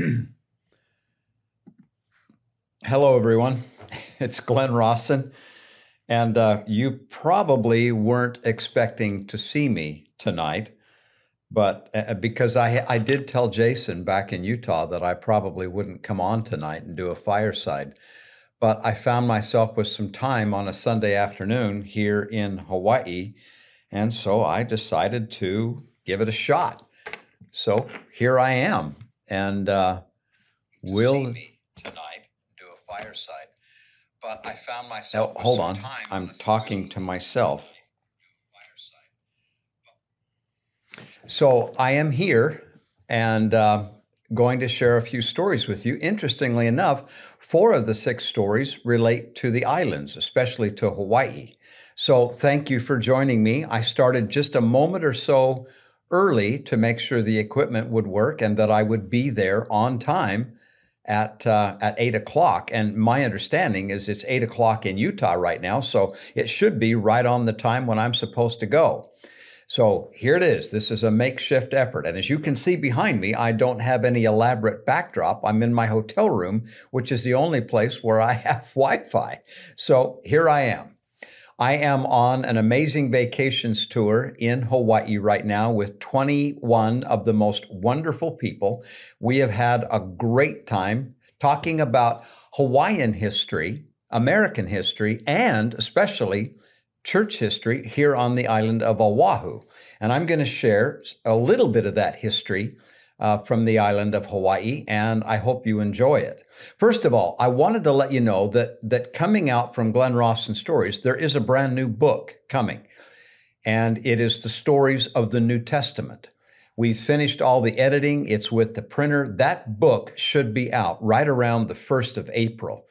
Hello, everyone. It's Glenn Rawson. And uh, you probably weren't expecting to see me tonight, but uh, because I, I did tell Jason back in Utah that I probably wouldn't come on tonight and do a fireside. But I found myself with some time on a Sunday afternoon here in Hawaii. And so I decided to give it a shot. So here I am. And uh, we'll tonight do a fireside. But I found myself. Oh, hold on. I'm talking to myself. So I am here and uh, going to share a few stories with you. Interestingly enough, four of the six stories relate to the islands, especially to Hawaii. So thank you for joining me. I started just a moment or so early to make sure the equipment would work and that I would be there on time at uh, at eight o'clock. And my understanding is it's eight o'clock in Utah right now, so it should be right on the time when I'm supposed to go. So here it is. This is a makeshift effort. And as you can see behind me, I don't have any elaborate backdrop. I'm in my hotel room, which is the only place where I have Wi Fi. So here I am. I am on an amazing vacations tour in Hawaii right now with 21 of the most wonderful people. We have had a great time talking about Hawaiian history, American history, and especially church history here on the island of Oahu. And I'm going to share a little bit of that history uh, from the island of Hawaii, and I hope you enjoy it. First of all, I wanted to let you know that that coming out from Glenn Rawson Stories, there is a brand new book coming, and it is the stories of the New Testament. We finished all the editing. It's with the printer. That book should be out right around the 1st of April.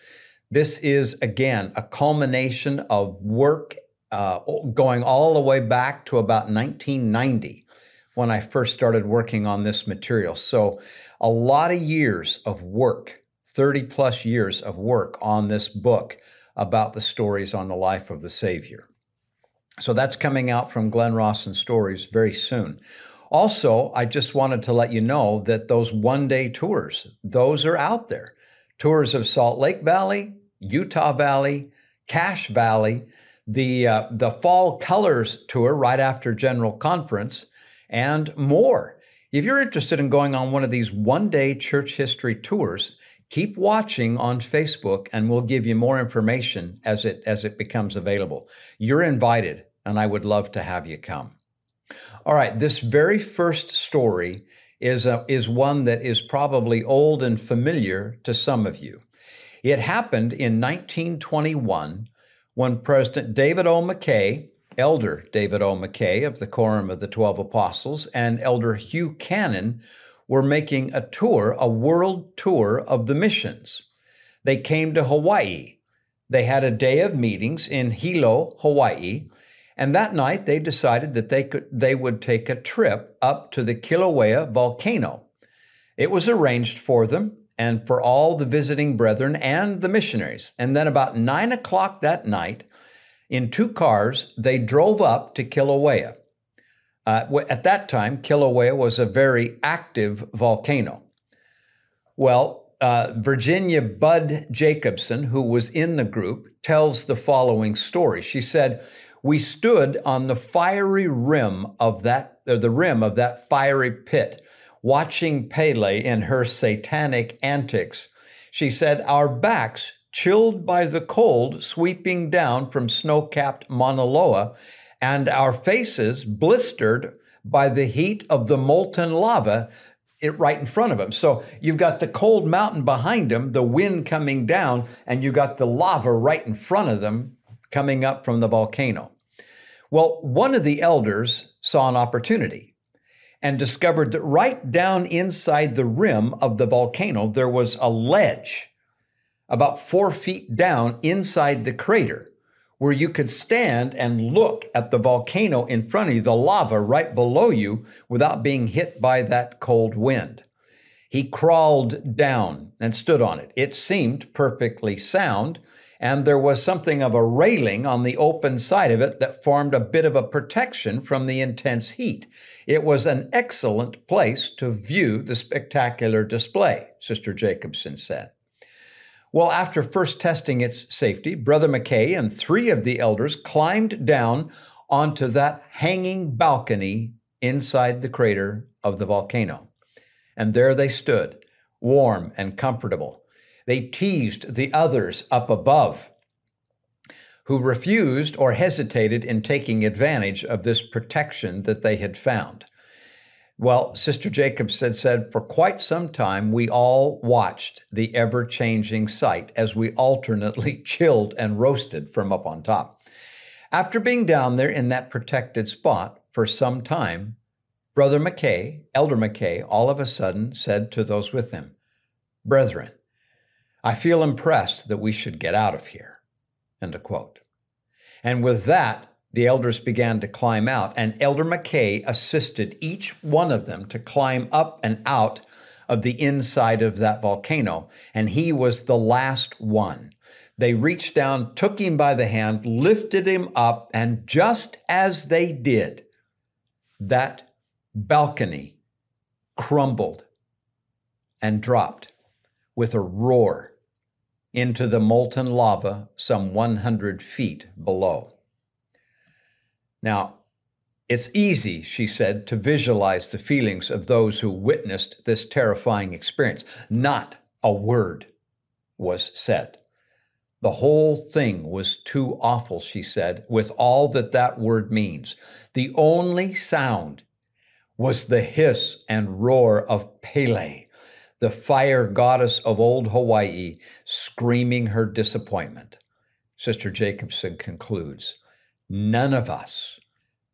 This is, again, a culmination of work uh, going all the way back to about 1990 when I first started working on this material. So, a lot of years of work, 30 plus years of work on this book about the stories on the life of the Savior. So, that's coming out from Glenn Rawson Stories very soon. Also, I just wanted to let you know that those one day tours, those are out there. Tours of Salt Lake Valley, Utah Valley, Cache Valley, the, uh, the Fall Colors Tour right after General Conference, and more. If you're interested in going on one of these one day church history tours, keep watching on Facebook and we'll give you more information as it, as it becomes available. You're invited, and I would love to have you come. All right, this very first story is, a, is one that is probably old and familiar to some of you. It happened in 1921 when President David O. McKay Elder David O. McKay of the Quorum of the Twelve Apostles and Elder Hugh Cannon were making a tour, a world tour of the missions. They came to Hawaii. They had a day of meetings in Hilo, Hawaii, and that night they decided that they could they would take a trip up to the Kilauea volcano. It was arranged for them and for all the visiting brethren and the missionaries. And then about nine o'clock that night, in two cars, they drove up to Kilauea. Uh, at that time, Kilauea was a very active volcano. Well, uh, Virginia Bud Jacobson, who was in the group, tells the following story. She said, "We stood on the fiery rim of that, the rim of that fiery pit, watching Pele in her satanic antics." She said, "Our backs chilled by the cold sweeping down from snow capped Mauna Loa, and our faces blistered by the heat of the molten lava it, right in front of them. So you've got the cold mountain behind them, the wind coming down, and you got the lava right in front of them coming up from the volcano. Well, one of the elders saw an opportunity and discovered that right down inside the rim of the volcano, there was a ledge about four feet down inside the crater, where you could stand and look at the volcano in front of you, the lava right below you, without being hit by that cold wind. He crawled down and stood on it. It seemed perfectly sound, and there was something of a railing on the open side of it that formed a bit of a protection from the intense heat. It was an excellent place to view the spectacular display, Sister Jacobson said. Well, after first testing its safety, Brother McKay and three of the elders climbed down onto that hanging balcony inside the crater of the volcano. And there they stood, warm and comfortable. They teased the others up above who refused or hesitated in taking advantage of this protection that they had found. Well, Sister Jacobs had said, for quite some time, we all watched the ever changing sight as we alternately chilled and roasted from up on top. After being down there in that protected spot for some time, Brother McKay, Elder McKay, all of a sudden said to those with him, Brethren, I feel impressed that we should get out of here. End of quote. And with that, the elders began to climb out, and Elder McKay assisted each one of them to climb up and out of the inside of that volcano, and he was the last one. They reached down, took him by the hand, lifted him up, and just as they did, that balcony crumbled and dropped with a roar into the molten lava some 100 feet below. Now, it's easy, she said, to visualize the feelings of those who witnessed this terrifying experience. Not a word was said. The whole thing was too awful, she said, with all that that word means. The only sound was the hiss and roar of Pele, the fire goddess of old Hawaii, screaming her disappointment. Sister Jacobson concludes None of us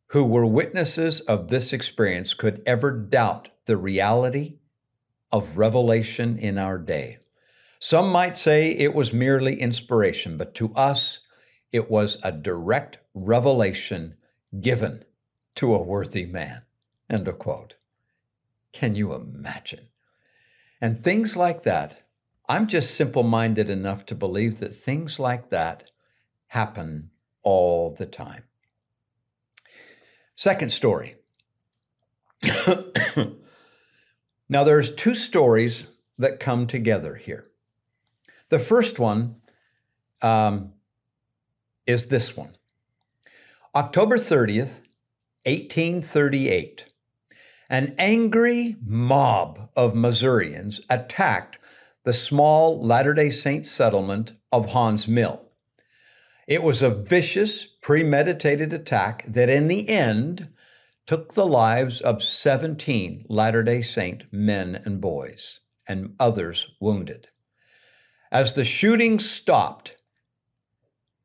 who were witnesses of this experience could ever doubt the reality of revelation in our day. Some might say it was merely inspiration, but to us, it was a direct revelation given to a worthy man. End of quote. Can you imagine? And things like that, I'm just simple minded enough to believe that things like that happen all the time. Second story. now, there's two stories that come together here. The first one um, is this one October 30th, 1838. An angry mob of Missourians attacked the small Latter day Saint settlement of Haun's Mill. It was a vicious, premeditated attack that in the end took the lives of 17 Latter day Saint men and boys, and others wounded. As the shooting stopped,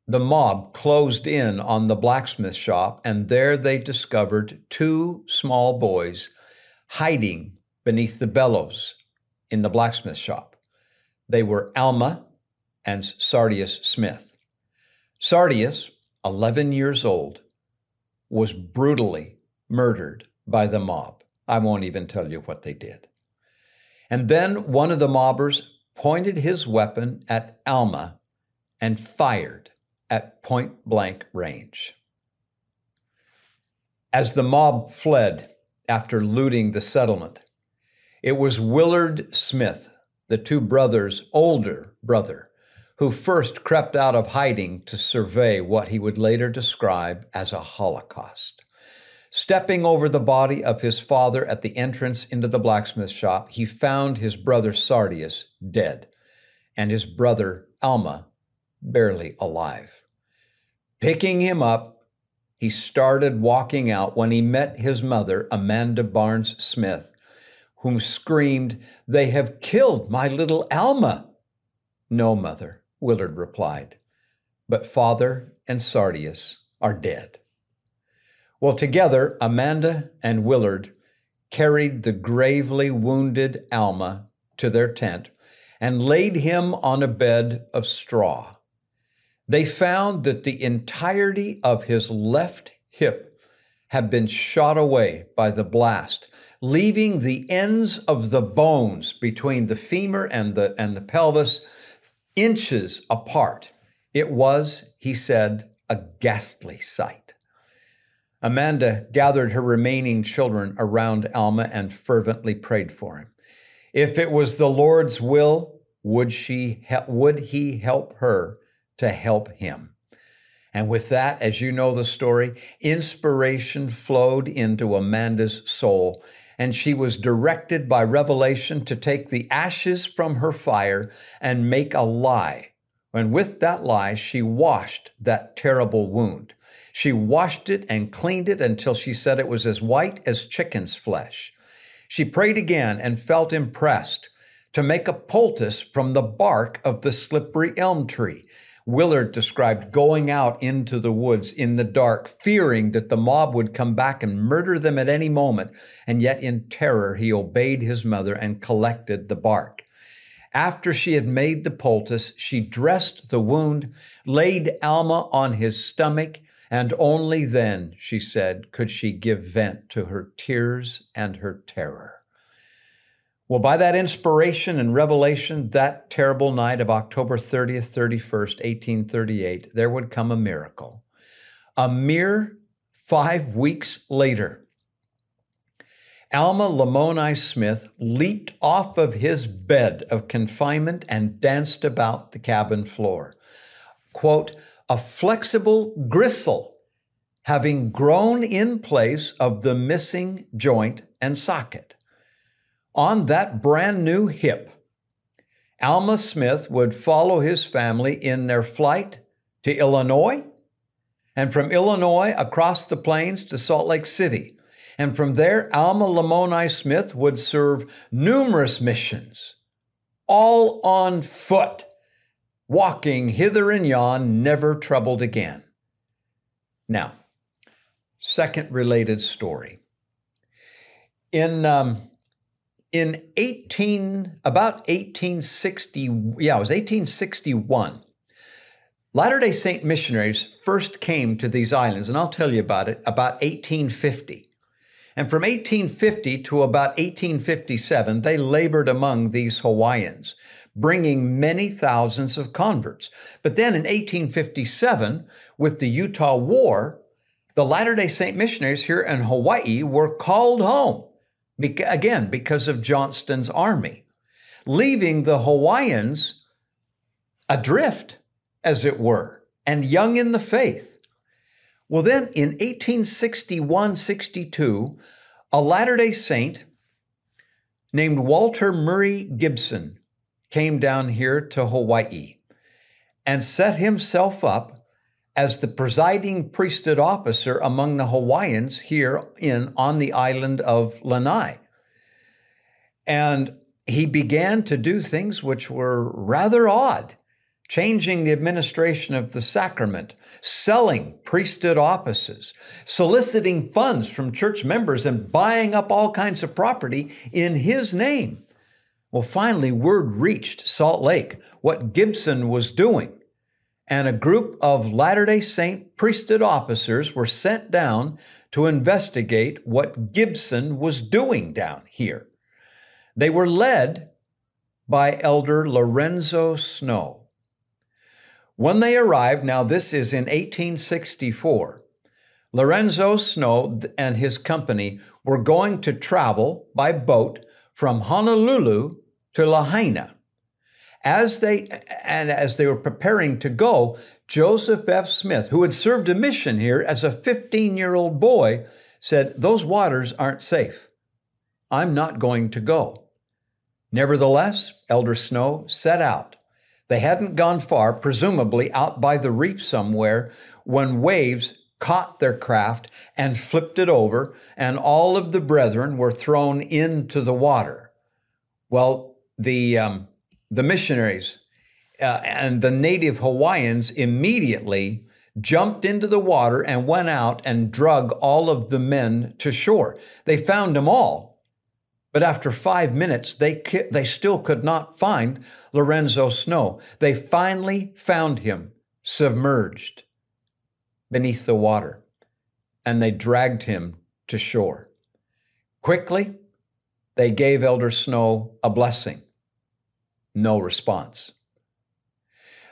the mob closed in on the blacksmith shop, and there they discovered two small boys hiding beneath the bellows in the blacksmith shop. They were Alma and Sardius Smith. Sardius, 11 years old, was brutally murdered by the mob. I won't even tell you what they did. And then one of the mobbers pointed his weapon at Alma and fired at point blank range. As the mob fled after looting the settlement, it was Willard Smith, the two brothers' older brother, who first crept out of hiding to survey what he would later describe as a Holocaust. Stepping over the body of his father at the entrance into the blacksmith shop, he found his brother Sardius dead and his brother Alma barely alive. Picking him up, he started walking out when he met his mother, Amanda Barnes Smith, whom screamed, They have killed my little Alma. No, mother, Willard replied, but father and Sardius are dead. Well, together, Amanda and Willard carried the gravely wounded Alma to their tent and laid him on a bed of straw. They found that the entirety of his left hip had been shot away by the blast, leaving the ends of the bones between the femur and the, and the pelvis inches apart. It was, he said, a ghastly sight. Amanda gathered her remaining children around Alma and fervently prayed for him. If it was the Lord's will, would she would he help her to help him? And with that, as you know the story, inspiration flowed into Amanda's soul, and she was directed by revelation to take the ashes from her fire and make a lye. And with that lye, she washed that terrible wound. She washed it and cleaned it until she said it was as white as chicken's flesh. She prayed again and felt impressed to make a poultice from the bark of the slippery elm tree. Willard described going out into the woods in the dark, fearing that the mob would come back and murder them at any moment, and yet in terror he obeyed his mother and collected the bark. After she had made the poultice, she dressed the wound, laid Alma on his stomach, and only then, she said, could she give vent to her tears and her terror. Well, by that inspiration and revelation, that terrible night of October 30th, 31st, 1838, there would come a miracle. A mere five weeks later, Alma Lamoni Smith leaped off of his bed of confinement and danced about the cabin floor. Quote, a flexible gristle having grown in place of the missing joint and socket on that brand new hip, Alma Smith would follow his family in their flight to Illinois, and from Illinois across the plains to Salt Lake City. And from there, Alma Lamoni Smith would serve numerous missions, all on foot, walking hither and yon, never troubled again. Now, second related story. In um, in 18 about 1860 yeah it was 1861 latter-day saint missionaries first came to these islands and i'll tell you about it about 1850 and from 1850 to about 1857 they labored among these hawaiians bringing many thousands of converts. But then in 1857 with the utah war the latter-day saint missionaries here in hawaii were called home again, because of Johnston's army, leaving the Hawaiians adrift, as it were, and young in the faith. Well, then in 1861 62, a Latter day Saint named Walter Murray Gibson came down here to Hawaii and set himself up as the presiding priesthood officer among the Hawaiians here in on the island of Lanai. And he began to do things which were rather odd, changing the administration of the sacrament, selling priesthood offices, soliciting funds from church members, and buying up all kinds of property in his name. Well, finally, word reached Salt Lake what Gibson was doing and a group of Latter day Saint priesthood officers were sent down to investigate what Gibson was doing down here. They were led by Elder Lorenzo Snow. When they arrived, now this is in 1864, Lorenzo Snow and his company were going to travel by boat from Honolulu to Lahaina. As they and as they were preparing to go, Joseph F. Smith, who had served a mission here as a 15-year-old boy, said, "Those waters aren't safe. I'm not going to go." Nevertheless, Elder Snow set out. They hadn't gone far, presumably out by the reef somewhere, when waves caught their craft and flipped it over, and all of the brethren were thrown into the water. Well, the um, the missionaries uh, and the native Hawaiians immediately jumped into the water and went out and drug all of the men to shore. They found them all, but after five minutes, they, they still could not find Lorenzo Snow. They finally found him submerged beneath the water, and they dragged him to shore. Quickly, they gave Elder Snow a blessing. No response.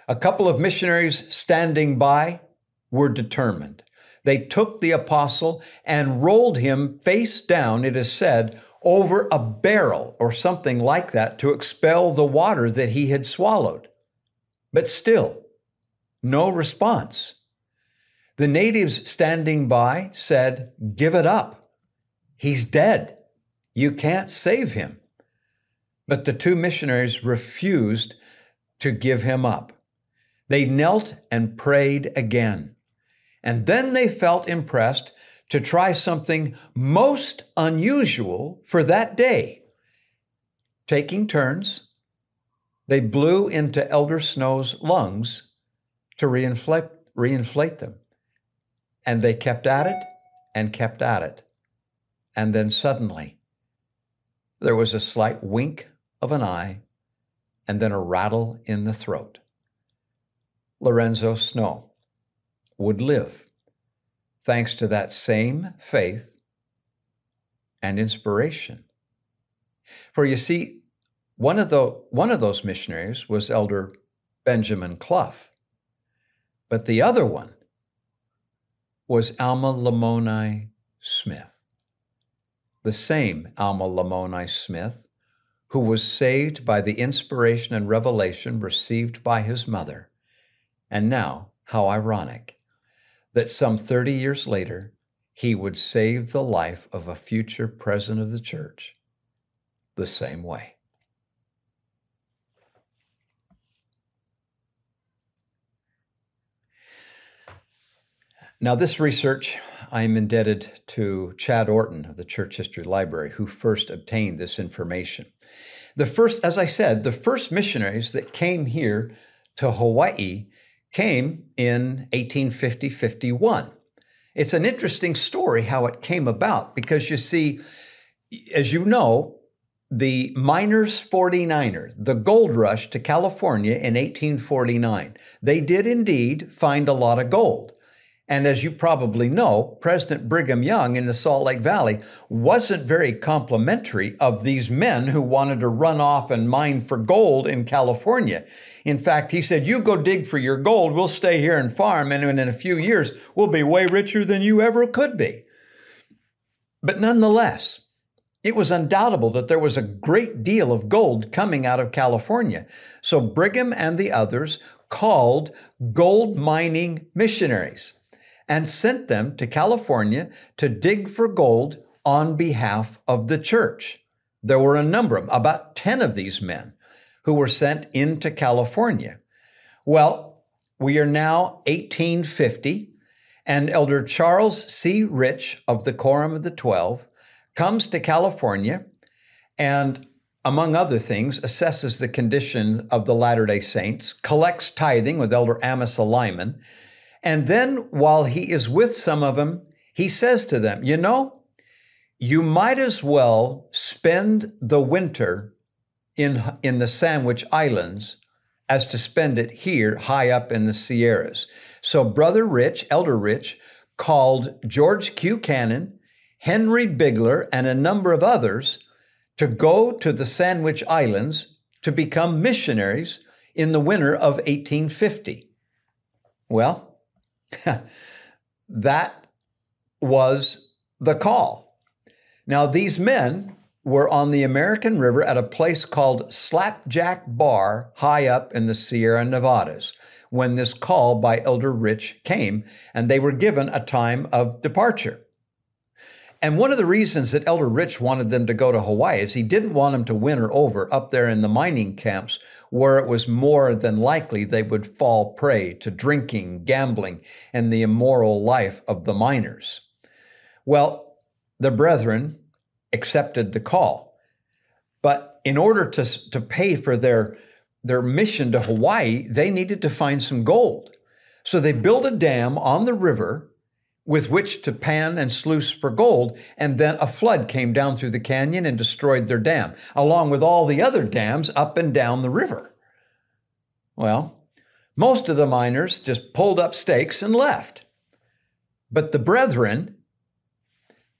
A couple of missionaries standing by were determined. They took the apostle and rolled him face down, it is said, over a barrel or something like that to expel the water that he had swallowed. But still, no response. The natives standing by said, Give it up. He's dead. You can't save him. But the two missionaries refused to give him up. They knelt and prayed again. And then they felt impressed to try something most unusual for that day. Taking turns, they blew into Elder Snow's lungs to reinflate, reinflate them. And they kept at it and kept at it. And then suddenly, there was a slight wink of an eye and then a rattle in the throat. Lorenzo Snow would live thanks to that same faith and inspiration. For you see, one of, the, one of those missionaries was Elder Benjamin Cluff, but the other one was Alma Lamoni Smith, the same Alma Lamoni Smith who was saved by the inspiration and revelation received by his mother. And now, how ironic that some 30 years later, he would save the life of a future president of the church the same way. Now, this research I am indebted to Chad Orton of the Church History Library, who first obtained this information. The first, as I said, the first missionaries that came here to Hawaii came in 1850 51. It's an interesting story how it came about because you see, as you know, the miners 49er, the gold rush to California in 1849, they did indeed find a lot of gold. And as you probably know, President Brigham Young in the Salt Lake Valley wasn't very complimentary of these men who wanted to run off and mine for gold in California. In fact, he said, You go dig for your gold, we'll stay here and farm, and in a few years, we'll be way richer than you ever could be. But nonetheless, it was undoubtable that there was a great deal of gold coming out of California. So Brigham and the others called gold mining missionaries and sent them to California to dig for gold on behalf of the church. There were a number of about 10 of these men who were sent into California. Well, we are now 1850, and Elder Charles C. Rich of the Quorum of the Twelve comes to California and, among other things, assesses the condition of the Latter day Saints, collects tithing with Elder Amasa Lyman, and then while he is with some of them, he says to them, You know, you might as well spend the winter in, in the Sandwich Islands as to spend it here high up in the Sierras. So, Brother Rich, Elder Rich, called George Q. Cannon, Henry Bigler, and a number of others to go to the Sandwich Islands to become missionaries in the winter of 1850. Well, that was the call. Now, these men were on the American River at a place called Slapjack Bar, high up in the Sierra Nevadas, when this call by Elder Rich came, and they were given a time of departure. And one of the reasons that Elder Rich wanted them to go to Hawaii is he didn't want them to winter over up there in the mining camps where it was more than likely they would fall prey to drinking, gambling, and the immoral life of the miners. Well, the brethren accepted the call. But in order to, to pay for their, their mission to Hawaii, they needed to find some gold. So they built a dam on the river with which to pan and sluice for gold, and then a flood came down through the canyon and destroyed their dam, along with all the other dams up and down the river. Well, most of the miners just pulled up stakes and left. But the brethren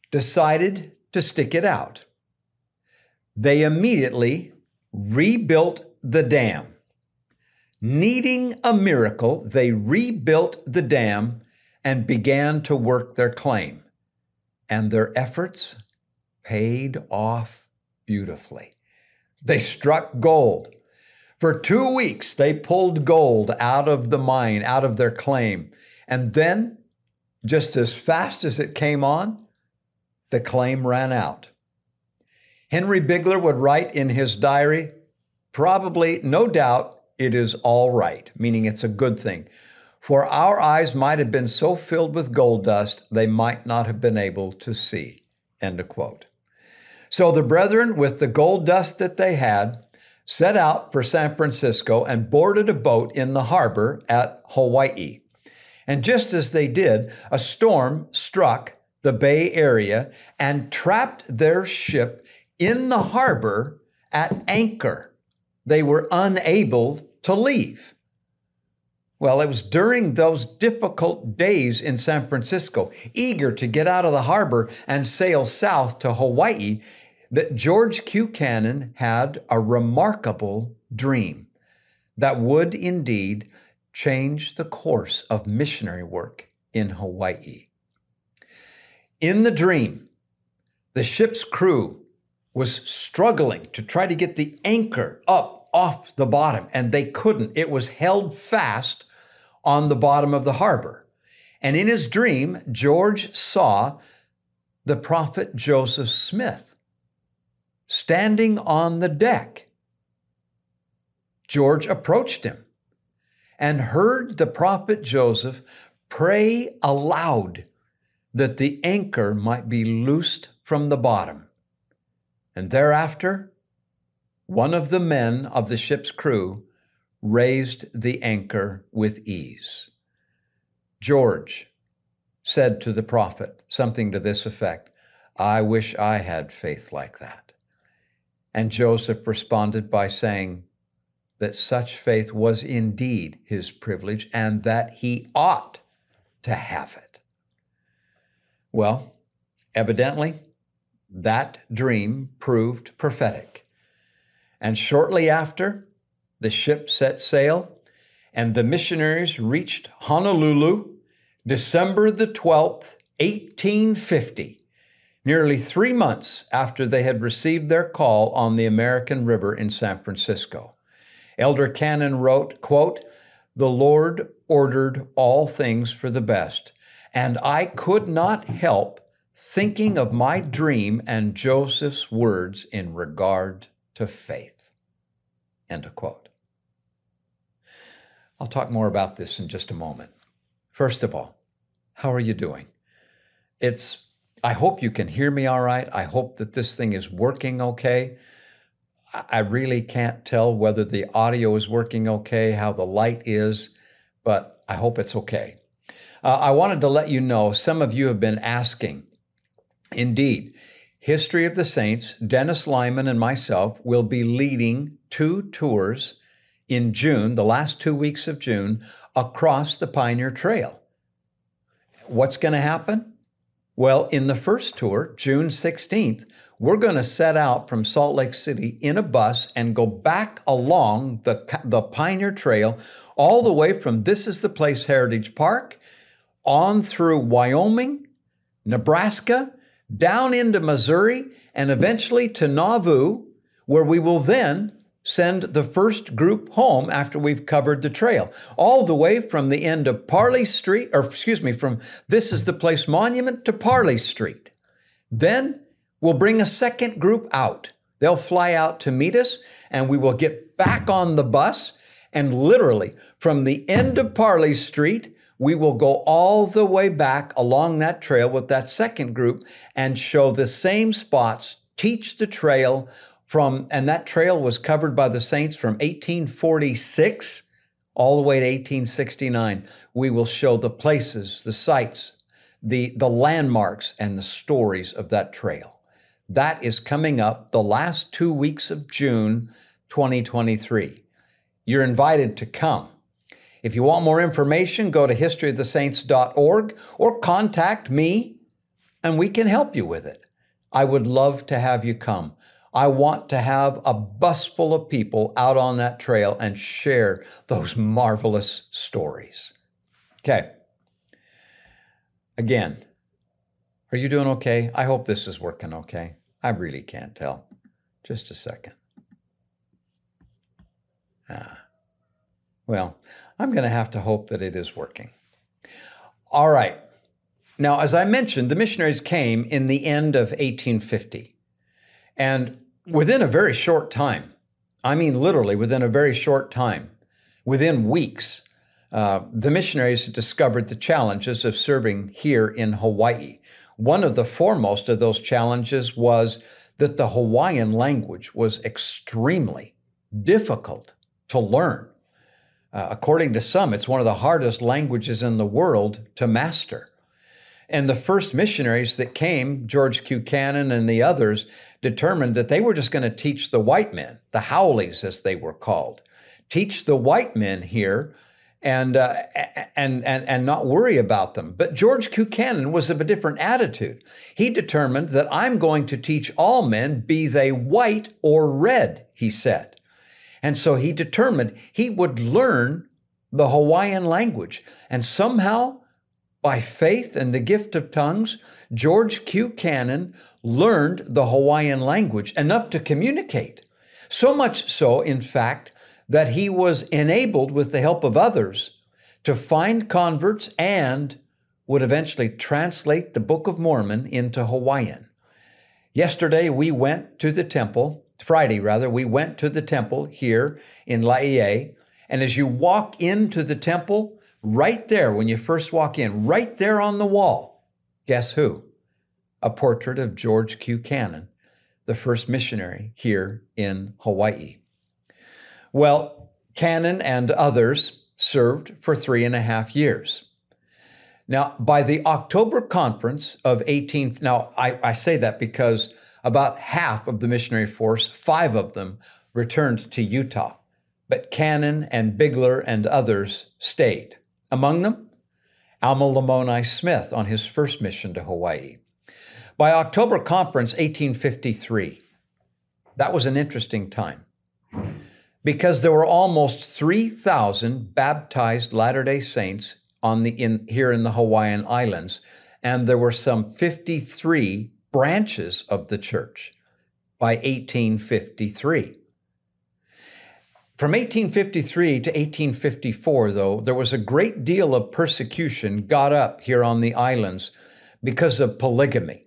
decided to stick it out. They immediately rebuilt the dam. Needing a miracle, they rebuilt the dam and began to work their claim. And their efforts paid off beautifully. They struck gold. For two weeks, they pulled gold out of the mine, out of their claim. And then, just as fast as it came on, the claim ran out. Henry Bigler would write in his diary, probably, no doubt, it is all right, meaning it's a good thing. For our eyes might have been so filled with gold dust, they might not have been able to see. End of quote. So the brethren, with the gold dust that they had, set out for San Francisco and boarded a boat in the harbor at Hawaii. And just as they did, a storm struck the Bay Area and trapped their ship in the harbor at anchor. They were unable to leave. Well, it was during those difficult days in San Francisco, eager to get out of the harbor and sail south to Hawaii, that George Q. Cannon had a remarkable dream that would indeed change the course of missionary work in Hawaii. In the dream, the ship's crew was struggling to try to get the anchor up off the bottom, and they couldn't. It was held fast on the bottom of the harbor. And in his dream, George saw the prophet Joseph Smith standing on the deck. George approached him and heard the prophet Joseph pray aloud that the anchor might be loosed from the bottom. And thereafter, one of the men of the ship's crew raised the anchor with ease. George said to the prophet something to this effect I wish I had faith like that. And Joseph responded by saying that such faith was indeed his privilege and that he ought to have it. Well, evidently, that dream proved prophetic. And shortly after, the ship set sail and the missionaries reached Honolulu December the 12th, 1850, nearly three months after they had received their call on the American River in San Francisco. Elder Cannon wrote, quote, The Lord ordered all things for the best and I could not help thinking of my dream and Joseph's words in regard to faith. End of quote. I'll talk more about this in just a moment. First of all, how are you doing? It's I hope you can hear me all right. I hope that this thing is working okay. I really can't tell whether the audio is working okay, how the light is, but I hope it's okay. Uh, I wanted to let you know some of you have been asking. Indeed, History of the Saints, Dennis Lyman and myself will be leading two tours in June, the last two weeks of June, across the Pioneer Trail. What's going to happen? Well, in the first tour, June 16th, we're going to set out from Salt Lake City in a bus and go back along the, the Pioneer Trail all the way from This is the Place Heritage Park on through Wyoming, Nebraska, down into Missouri, and eventually to Nauvoo, where we will then send the first group home after we've covered the trail, all the way from the end of Parley Street, or excuse me, from This is the Place Monument to Parley Street. Then we'll bring a second group out. They'll fly out to meet us, and we will get back on the bus. And literally, from the end of Parley Street we will go all the way back along that trail with that second group and show the same spots, teach the trail from, and that trail was covered by the saints from 1846 all the way to 1869. We will show the places, the sites, the, the landmarks, and the stories of that trail. That is coming up the last two weeks of June 2023. You're invited to come. If you want more information, go to historyofthesaints.org or contact me and we can help you with it. I would love to have you come. I want to have a bus full of people out on that trail and share those marvelous stories. Okay. Again, are you doing okay? I hope this is working okay. I really can't tell. Just a second. Ah. Well, I'm going to have to hope that it is working. All right. Now, as I mentioned, the missionaries came in the end of 1850. And within a very short time, I mean literally within a very short time, within weeks, uh, the missionaries discovered the challenges of serving here in Hawaii. One of the foremost of those challenges was that the Hawaiian language was extremely difficult to learn. Uh, according to some, it's one of the hardest languages in the world to master. And the first missionaries that came, George Q. Cannon and the others, determined that they were just going to teach the white men, the haoles as they were called, teach the white men here and, uh, and, and, and not worry about them. But George Q. Cannon was of a different attitude. He determined that I'm going to teach all men, be they white or red, he said. And so he determined he would learn the Hawaiian language. And somehow, by faith and the gift of tongues, George Q. Cannon learned the Hawaiian language enough to communicate. So much so, in fact, that he was enabled with the help of others to find converts and would eventually translate the Book of Mormon into Hawaiian. Yesterday, we went to the temple Friday rather, we went to the temple here in Laie. And as you walk into the temple, right there, when you first walk in, right there on the wall, guess who? A portrait of George Q. Cannon, the first missionary here in Hawaii. Well, Cannon and others served for three and a half years. Now, by the October conference of 18, now I, I say that because about half of the missionary force, five of them, returned to Utah, but Cannon and Bigler and others stayed. Among them, Alma Lamoni Smith on his first mission to Hawaii. By October Conference 1853, that was an interesting time because there were almost 3,000 baptized Latter day Saints on the, in, here in the Hawaiian Islands, and there were some 53 branches of the church by 1853. From 1853 to 1854, though, there was a great deal of persecution got up here on the islands because of polygamy.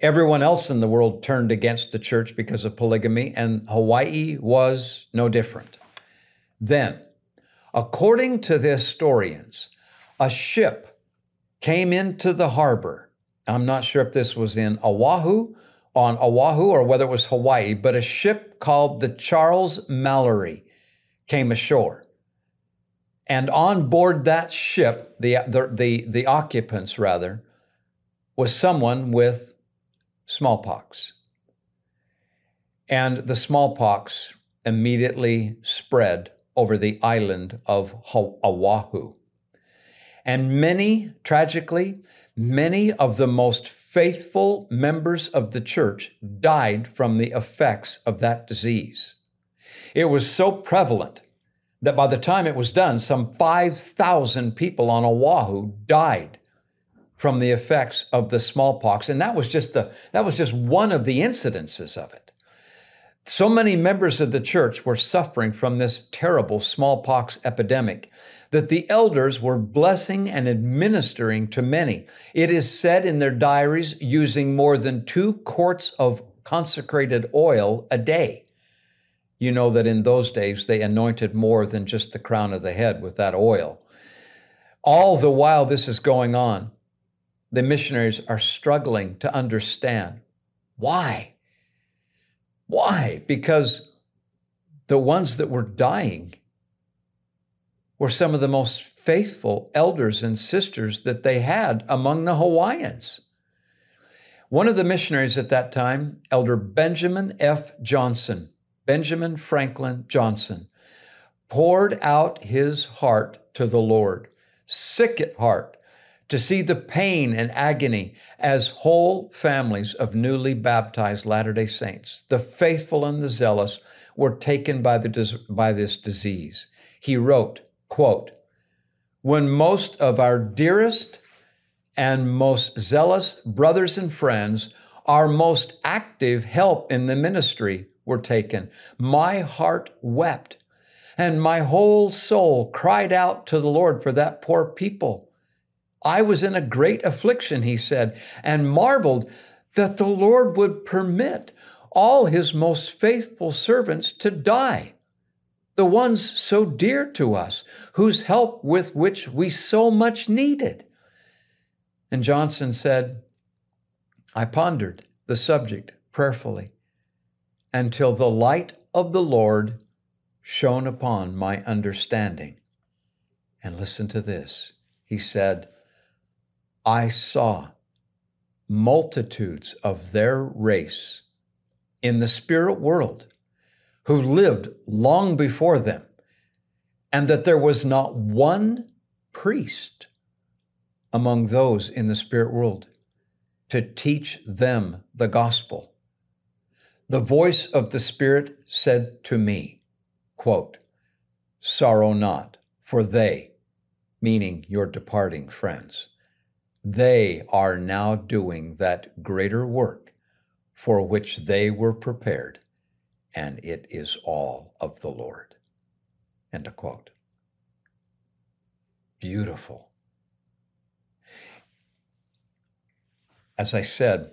Everyone else in the world turned against the church because of polygamy, and Hawaii was no different. Then, according to the historians, a ship came into the harbor I'm not sure if this was in Oahu, on Oahu, or whether it was Hawaii, but a ship called the Charles Mallory came ashore. And on board that ship, the, the, the, the occupants rather, was someone with smallpox. And the smallpox immediately spread over the island of Oahu. And many, tragically, Many of the most faithful members of the church died from the effects of that disease. It was so prevalent that by the time it was done, some 5,000 people on Oahu died from the effects of the smallpox. And that was just the, that was just one of the incidences of it. So many members of the church were suffering from this terrible smallpox epidemic that the elders were blessing and administering to many. It is said in their diaries using more than two quarts of consecrated oil a day. You know that in those days they anointed more than just the crown of the head with that oil. All the while this is going on, the missionaries are struggling to understand why. Why? Because the ones that were dying were some of the most faithful elders and sisters that they had among the Hawaiians. One of the missionaries at that time, Elder Benjamin F. Johnson, Benjamin Franklin Johnson, poured out his heart to the Lord, sick at heart, to see the pain and agony as whole families of newly baptized Latter day Saints, the faithful and the zealous, were taken by, the, by this disease. He wrote, quote, When most of our dearest and most zealous brothers and friends, our most active help in the ministry were taken, my heart wept and my whole soul cried out to the Lord for that poor people. I was in a great affliction, he said, and marveled that the Lord would permit all his most faithful servants to die, the ones so dear to us, whose help with which we so much needed. And Johnson said, I pondered the subject prayerfully until the light of the Lord shone upon my understanding. And listen to this. He said, I saw multitudes of their race in the spirit world who lived long before them, and that there was not one priest among those in the spirit world to teach them the gospel. The voice of the Spirit said to me, quote, Sorrow not, for they, meaning your departing friends, they are now doing that greater work for which they were prepared, and it is all of the Lord. End of quote. Beautiful. As I said,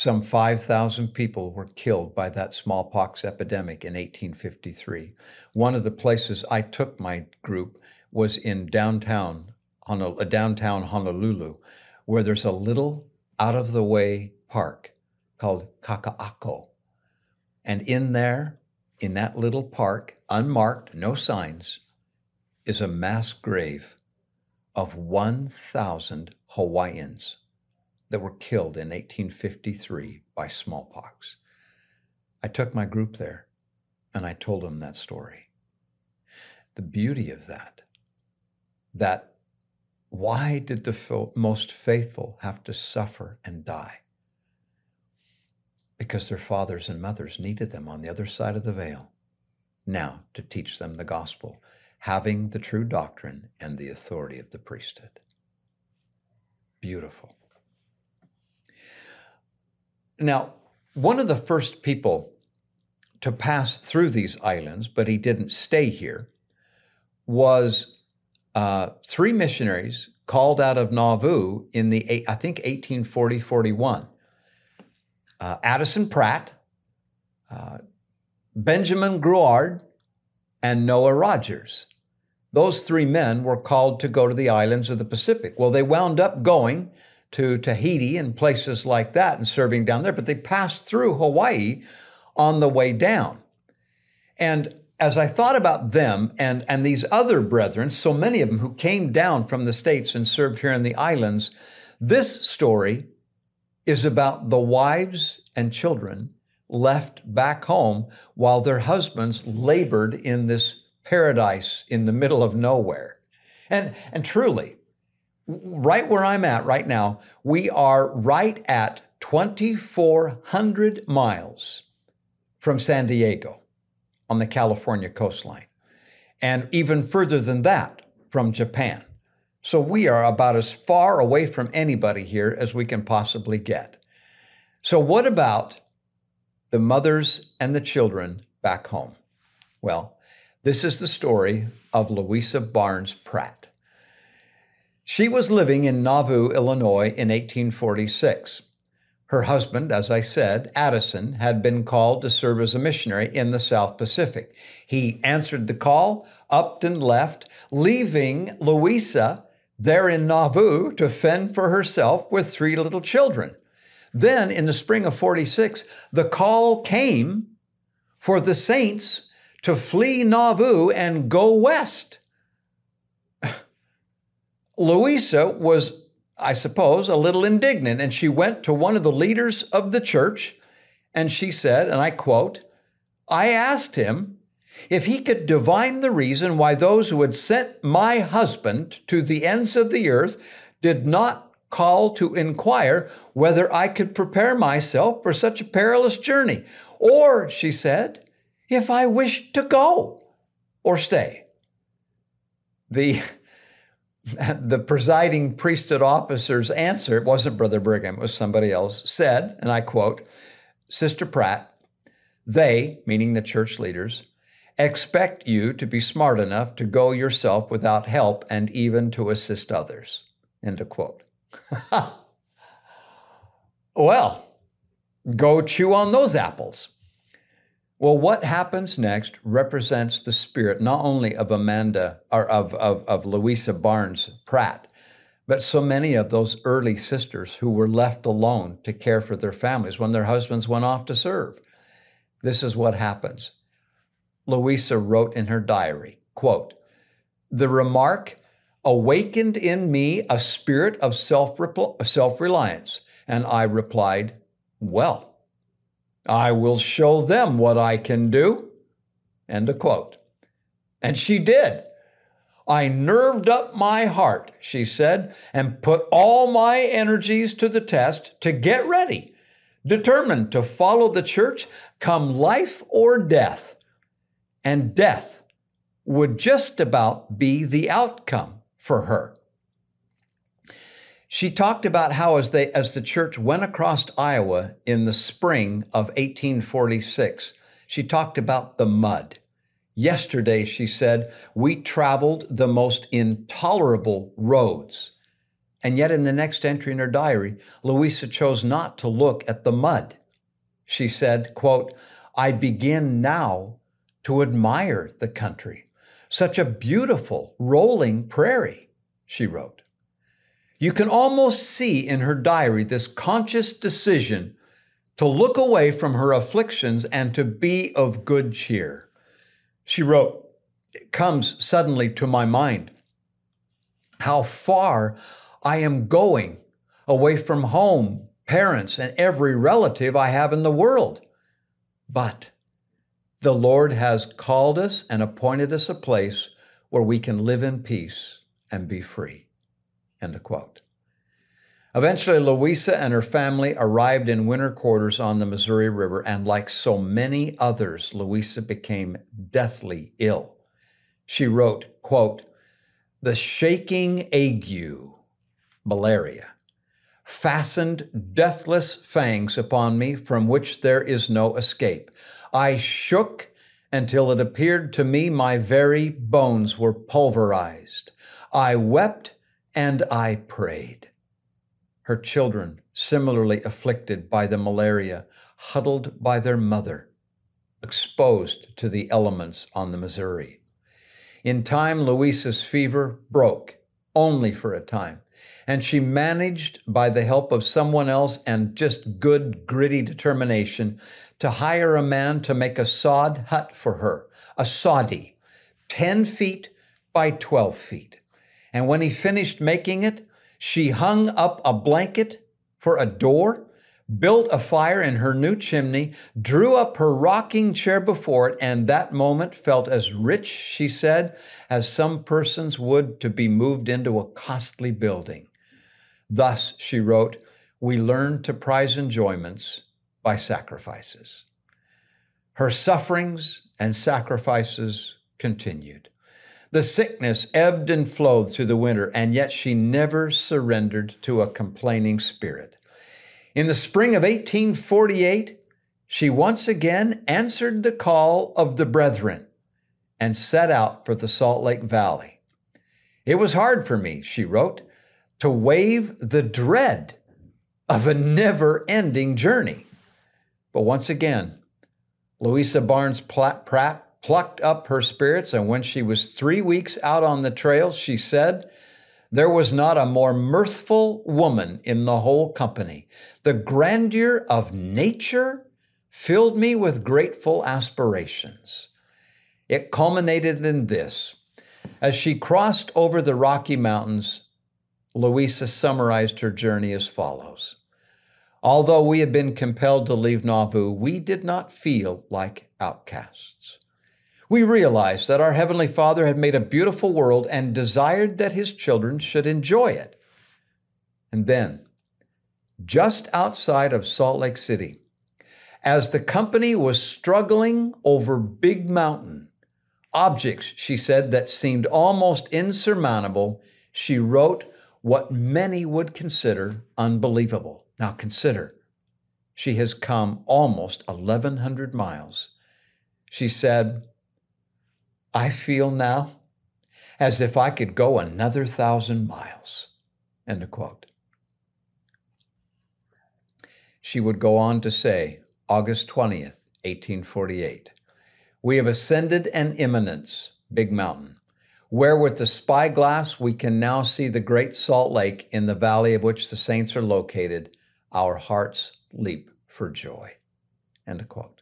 some 5,000 people were killed by that smallpox epidemic in 1853. One of the places I took my group was in downtown, Honolulu, uh, downtown Honolulu, where there's a little out of the way park called Kaka'ako. And in there, in that little park, unmarked, no signs, is a mass grave of 1,000 Hawaiians that were killed in 1853 by smallpox. I took my group there and I told them that story. The beauty of that, that why did the most faithful have to suffer and die? Because their fathers and mothers needed them on the other side of the veil now to teach them the gospel, having the true doctrine and the authority of the priesthood. Beautiful. Now, one of the first people to pass through these islands, but he didn't stay here, was uh, three missionaries called out of Nauvoo in the, I think, 1840 41. Uh, Addison Pratt, uh, Benjamin Grouard, and Noah Rogers. Those three men were called to go to the islands of the Pacific. Well, they wound up going to Tahiti and places like that and serving down there, but they passed through Hawaii on the way down. And as I thought about them and, and these other brethren, so many of them who came down from the States and served here in the islands, this story is about the wives and children left back home while their husbands labored in this paradise in the middle of nowhere. And, and truly, right where I'm at right now, we are right at 2,400 miles from San Diego on the California coastline, and even further than that from Japan. So we are about as far away from anybody here as we can possibly get. So, what about the mothers and the children back home? Well, this is the story of Louisa Barnes Pratt. She was living in Nauvoo, Illinois in 1846. Her husband, as I said, Addison, had been called to serve as a missionary in the South Pacific. He answered the call, upped and left, leaving Louisa there in Nauvoo to fend for herself with three little children. Then, in the spring of 46, the call came for the saints to flee Nauvoo and go west. Louisa was, I suppose, a little indignant, and she went to one of the leaders of the church and she said, and I quote, I asked him if he could divine the reason why those who had sent my husband to the ends of the earth did not call to inquire whether I could prepare myself for such a perilous journey, or, she said, if I wished to go or stay. The, the presiding priesthood officer's answer, it wasn't Brother Brigham, it was somebody else, said, and I quote, Sister Pratt, they, meaning the church leaders, expect you to be smart enough to go yourself without help and even to assist others. End of quote. well, go chew on those apples. Well, what happens next represents the spirit not only of Amanda or of, of, of Louisa Barnes Pratt, but so many of those early sisters who were left alone to care for their families when their husbands went off to serve. This is what happens. Louisa wrote in her diary, quote, the remark awakened in me a spirit of self-reliance, and I replied, well, I will show them what I can do. End of quote. And she did. I nerved up my heart, she said, and put all my energies to the test to get ready, determined to follow the church come life or death. And death would just about be the outcome for her. She talked about how as they as the church went across Iowa in the spring of 1846, she talked about the mud. Yesterday, she said, we traveled the most intolerable roads. And yet, in the next entry in her diary, Louisa chose not to look at the mud. She said, quote, I begin now to admire the country. Such a beautiful, rolling prairie, she wrote. You can almost see in her diary this conscious decision to look away from her afflictions and to be of good cheer. She wrote, It comes suddenly to my mind how far I am going away from home, parents, and every relative I have in the world. But the Lord has called us and appointed us a place where we can live in peace and be free. End quote. Eventually, Louisa and her family arrived in winter quarters on the Missouri River, and like so many others, Louisa became deathly ill. She wrote, quote, The shaking ague, malaria, fastened deathless fangs upon me from which there is no escape. I shook until it appeared to me my very bones were pulverized. I wept and I prayed. Her children, similarly afflicted by the malaria, huddled by their mother, exposed to the elements on the Missouri. In time, Louisa's fever broke, only for a time, and she managed, by the help of someone else and just good, gritty determination, to hire a man to make a sod hut for her, a soddy, 10 feet by 12 feet. And when he finished making it, she hung up a blanket for a door, built a fire in her new chimney, drew up her rocking chair before it, and that moment felt as rich, she said, as some persons would to be moved into a costly building. Thus, she wrote, we learn to prize enjoyments by sacrifices. Her sufferings and sacrifices continued. The sickness ebbed and flowed through the winter, and yet she never surrendered to a complaining spirit. In the spring of 1848, she once again answered the call of the brethren and set out for the Salt Lake Valley. It was hard for me, she wrote, to waive the dread of a never ending journey. But once again, Louisa Barnes Pratt plucked up her spirits, and when she was three weeks out on the trail, she said, There was not a more mirthful woman in the whole company. The grandeur of nature filled me with grateful aspirations. It culminated in this. As she crossed over the Rocky Mountains, Louisa summarized her journey as follows. Although we had been compelled to leave Nauvoo, we did not feel like outcasts. We realized that our Heavenly Father had made a beautiful world and desired that His children should enjoy it. And then, just outside of Salt Lake City, as the company was struggling over Big Mountain, objects, she said, that seemed almost insurmountable, she wrote what many would consider unbelievable. Now consider, she has come almost 1,100 miles. She said, I feel now as if I could go another thousand miles. End of quote. She would go on to say, August 20th, 1848, we have ascended an eminence, Big Mountain, where with the spyglass we can now see the great Salt Lake in the valley of which the saints are located. Our hearts leap for joy. End of quote.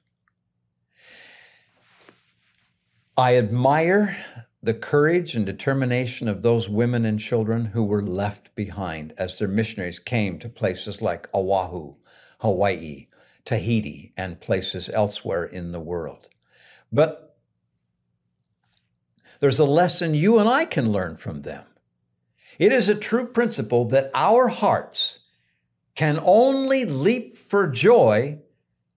I admire the courage and determination of those women and children who were left behind as their missionaries came to places like Oahu, Hawaii, Tahiti, and places elsewhere in the world. But there's a lesson you and I can learn from them. It is a true principle that our hearts can only leap for joy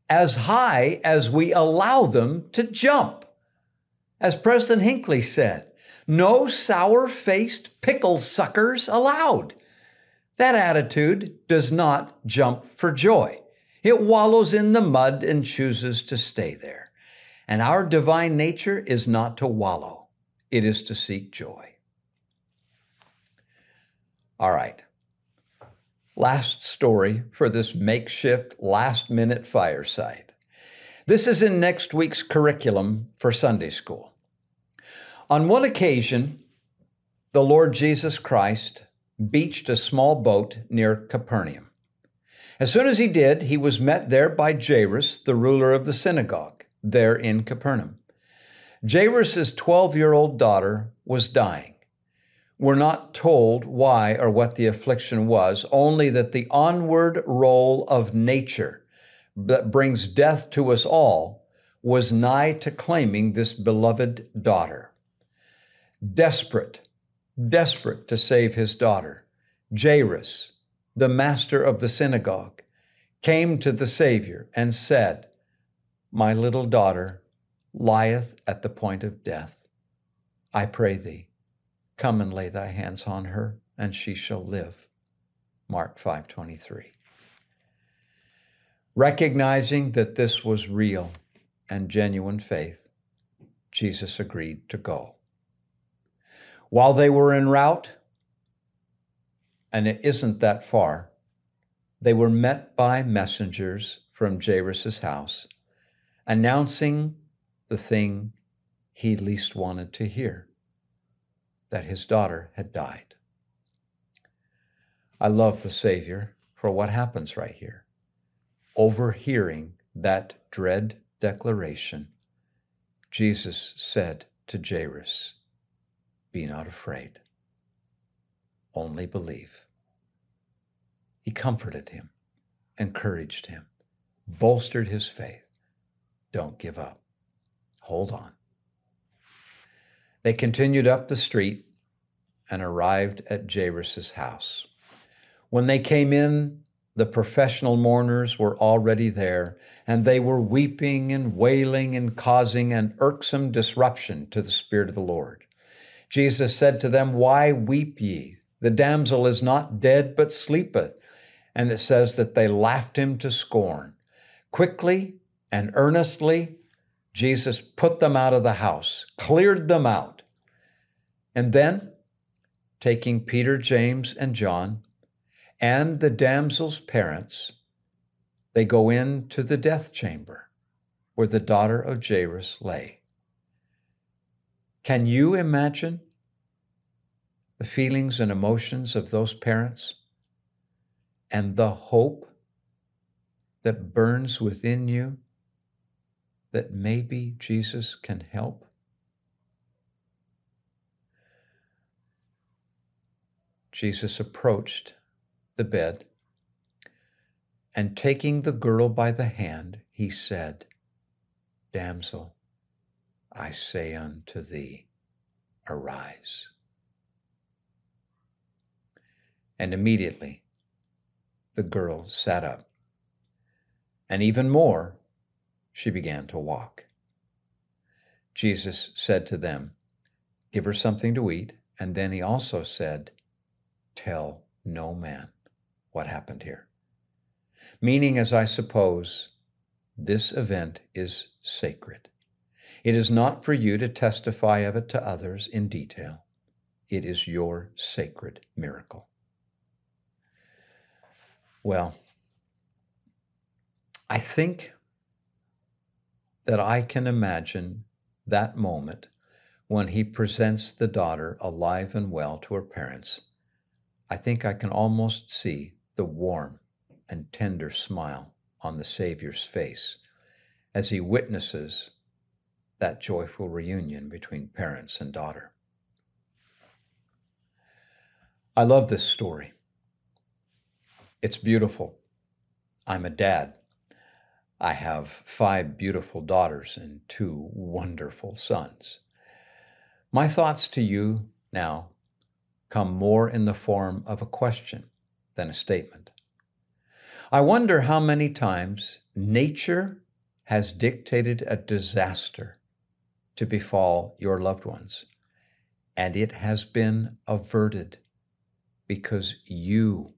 as high as we allow them to jump. As President Hinckley said, no sour faced pickle suckers allowed. That attitude does not jump for joy. It wallows in the mud and chooses to stay there. And our divine nature is not to wallow, it is to seek joy. All right. Last story for this makeshift last minute fireside. This is in next week's curriculum for Sunday school. On one occasion, the Lord Jesus Christ beached a small boat near Capernaum. As soon as he did, he was met there by Jairus, the ruler of the synagogue, there in Capernaum. Jairus' 12 year old daughter was dying. We're not told why or what the affliction was, only that the onward roll of nature that brings death to us all was nigh to claiming this beloved daughter desperate, desperate to save his daughter, Jairus, the master of the synagogue, came to the Savior and said, My little daughter lieth at the point of death. I pray thee, come and lay thy hands on her, and she shall live. Mark 5:23. Recognizing that this was real and genuine faith, Jesus agreed to go. While they were en route, and it isn't that far, they were met by messengers from Jairus' house announcing the thing he least wanted to hear that his daughter had died. I love the Savior for what happens right here. Overhearing that dread declaration, Jesus said to Jairus, be not afraid, only believe. He comforted him, encouraged him, bolstered his faith. Don't give up. Hold on. They continued up the street and arrived at Jairus' house. When they came in, the professional mourners were already there, and they were weeping and wailing and causing an irksome disruption to the Spirit of the Lord. Jesus said to them, Why weep ye? The damsel is not dead, but sleepeth. And it says that they laughed him to scorn. Quickly and earnestly, Jesus put them out of the house, cleared them out. And then, taking Peter, James, and John, and the damsel's parents, they go into the death chamber where the daughter of Jairus lay. Can you imagine the feelings and emotions of those parents and the hope that burns within you that maybe Jesus can help? Jesus approached the bed and taking the girl by the hand, he said, Damsel, I say unto thee, arise. And immediately the girl sat up. And even more, she began to walk. Jesus said to them, Give her something to eat. And then he also said, Tell no man what happened here. Meaning, as I suppose, this event is sacred. It is not for you to testify of it to others in detail. It is your sacred miracle. Well, I think that I can imagine that moment when he presents the daughter alive and well to her parents. I think I can almost see the warm and tender smile on the Savior's face as he witnesses that joyful reunion between parents and daughter. I love this story. It's beautiful. I'm a dad. I have five beautiful daughters and two wonderful sons. My thoughts to you now come more in the form of a question than a statement. I wonder how many times nature has dictated a disaster to befall your loved ones, and it has been averted because you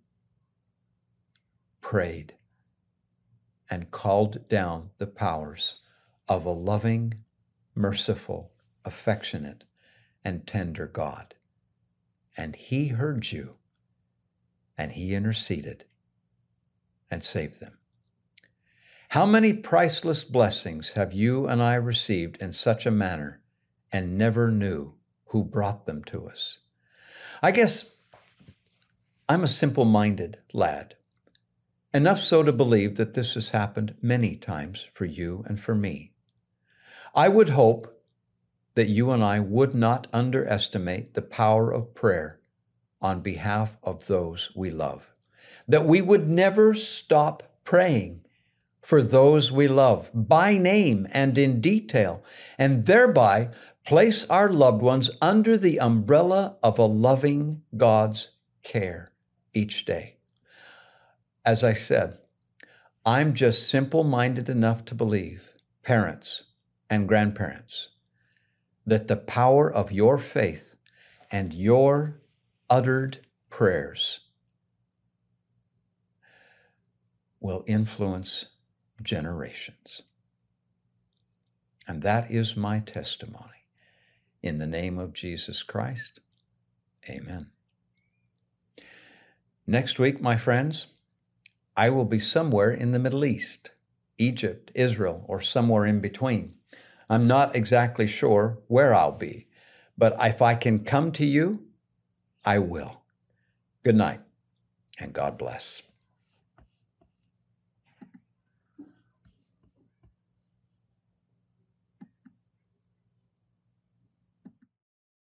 prayed and called down the powers of a loving, merciful, affectionate, and tender God. And He heard you, and He interceded and saved them. How many priceless blessings have you and I received in such a manner and never knew who brought them to us? I guess I'm a simple minded lad, enough so to believe that this has happened many times for you and for me. I would hope that you and I would not underestimate the power of prayer on behalf of those we love, that we would never stop praying for those we love by name and in detail, and thereby place our loved ones under the umbrella of a loving God's care each day. As I said, I'm just simple minded enough to believe, parents and grandparents, that the power of your faith and your uttered prayers will influence generations. And that is my testimony. In the name of Jesus Christ, amen. Next week, my friends, I will be somewhere in the Middle East, Egypt, Israel, or somewhere in between. I'm not exactly sure where I'll be, but if I can come to you, I will. Good night, and God bless.